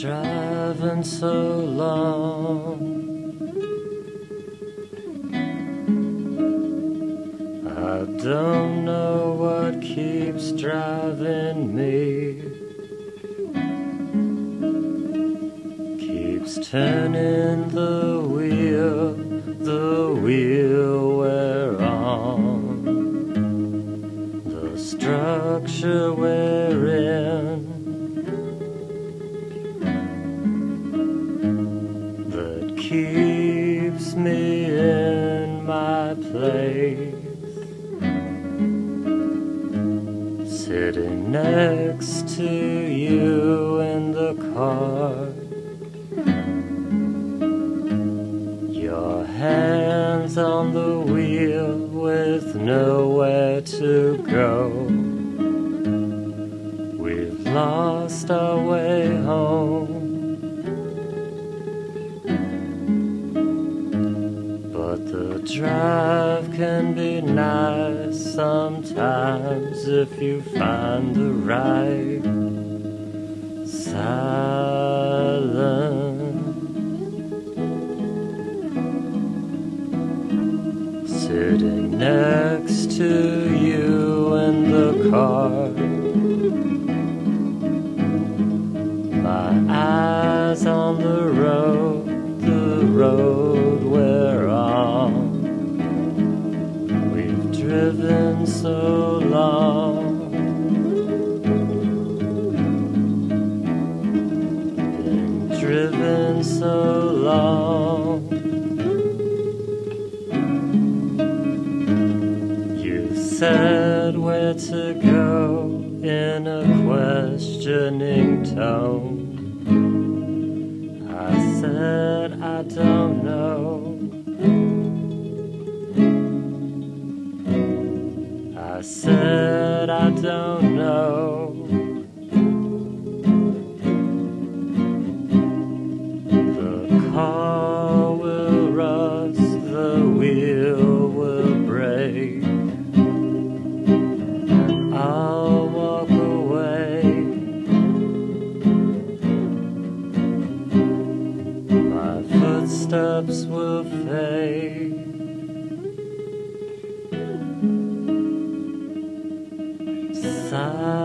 Driving so long. I don't know what keeps driving me. Keeps turning the wheel, the wheel we're on. The structure we're in. that keeps me in my place. Sitting next to you in the car. Hands on the wheel with nowhere to go. We've lost our way home. But the drive can be nice sometimes if you find the right silence. Next to you in the car. My eyes on the road, the road we're on. We've driven so long. Driven so long. said where to go in a questioning tone. I said, I don't know. I said, I don't know. footsteps will fade. Sigh.